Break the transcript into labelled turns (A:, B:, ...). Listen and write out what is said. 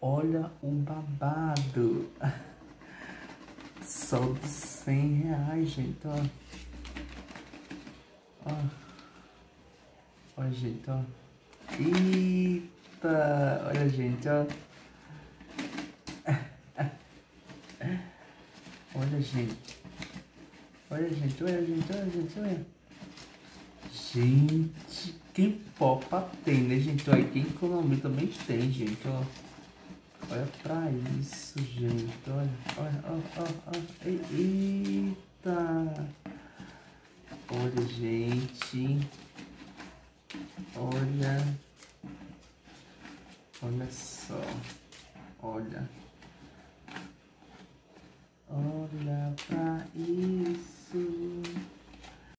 A: Olha o babado. Só de 100 reais, gente, ó. Ó. Ó, gente, ó. Eita! Olha, gente, ó. Olha, gente. Olha, gente, olha, gente, olha, gente, olha. Gente, quem popa tem, né, gente? Olha, quem economia também tem, gente, ó. Olha pra isso, gente. Olha, olha, olha, olha. Eita! Olha, gente. Olha. Olha só. Olha.